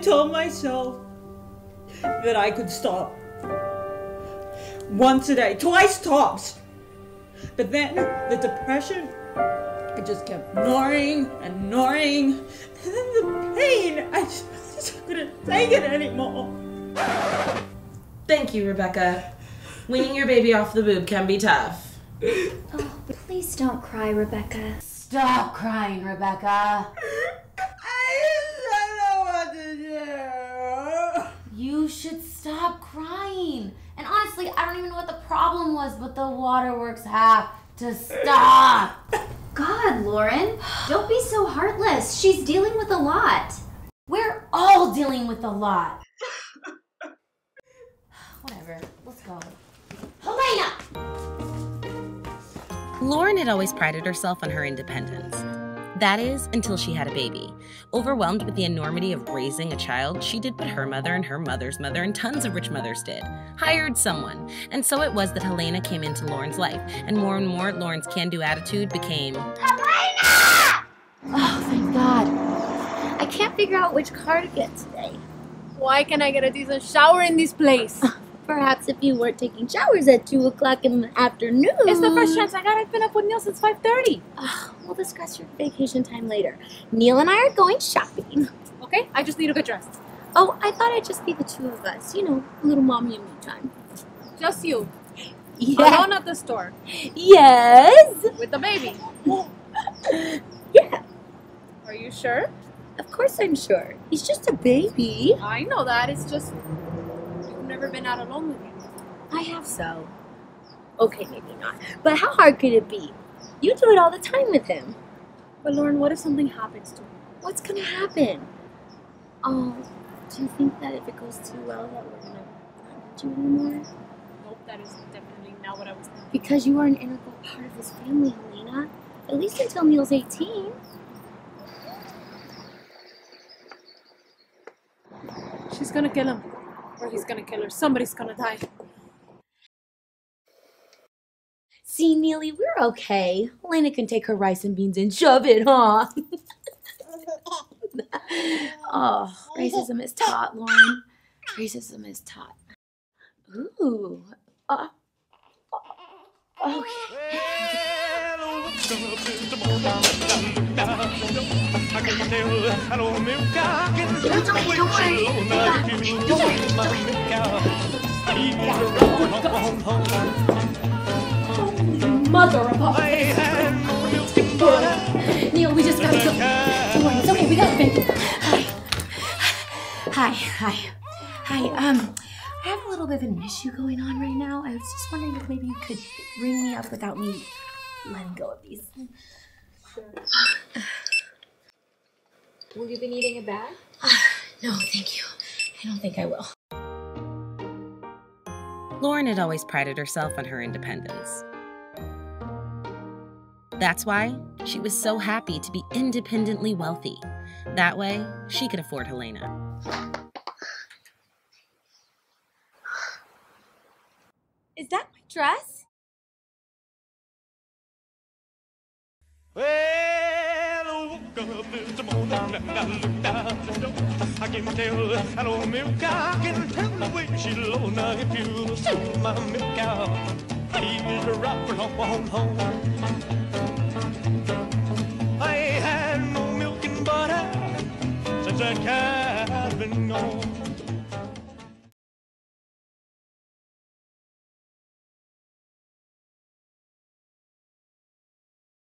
told myself that I could stop. Once a day, twice tops. But then the depression, it just kept gnawing and gnawing. And then the pain, I just couldn't take it anymore. Thank you, Rebecca. Weaning your baby off the boob can be tough. Oh, please don't cry, Rebecca. Stop crying, Rebecca. Stop crying. And honestly, I don't even know what the problem was, but the waterworks have to stop. God, Lauren, don't be so heartless. She's dealing with a lot. We're all dealing with a lot. Whatever, let's go. Helena! Lauren had always prided herself on her independence. That is, until she had a baby. Overwhelmed with the enormity of raising a child, she did what her mother and her mother's mother and tons of rich mothers did hired someone. And so it was that Helena came into Lauren's life, and more and more, Lauren's can do attitude became Helena! Oh, thank God. I can't figure out which car to get today. Why can I get a decent shower in this place? Perhaps if you weren't taking showers at 2 o'clock in the afternoon. it's the first chance I got. I've been up with Neil since 5.30. Ugh, we'll discuss your vacation time later. Neil and I are going shopping. Okay? I just need to get dressed. Oh, I thought it'd just be the two of us. You know, a little mommy and me time. Just you. Yeah. Alone at the store. Yes. With the baby. Yeah. Are you sure? Of course I'm sure. He's just a baby. I know that. It's just... You've been out alone with him. I have so. Okay, maybe not. But how hard could it be? You do it all the time with him. But Lauren, what if something happens to him? What's gonna happen? Oh, do you think that if it goes too well that we're gonna not need you anymore? Nope, that is definitely not what I was thinking. Because you are an integral part of this family, Helena. At least until Neil's 18. She's gonna kill him. Or he's gonna kill her. Somebody's gonna die. See, Neely, we're okay. Lena can take her rice and beans and shove it, huh? oh, racism is taught, Lauren. Racism is taught. Ooh. Uh, okay. Mother of all. Neil, we just gotta go. Don't worry, it's okay. We got it. Hi. Hi, hi. Hi, um, I have a little bit of an issue going on right now. I was just wondering if maybe you could ring me up without me letting go of these. Will you be needing a bag? Ah, no, thank you. I don't think I will. Lauren had always prided herself on her independence. That's why she was so happy to be independently wealthy. That way, she could afford Helena. Is that my dress? Well, Morning I can tell that old milk cow. I can tell the way she low. Now if you saw my milk cow, he's a rocker on home. I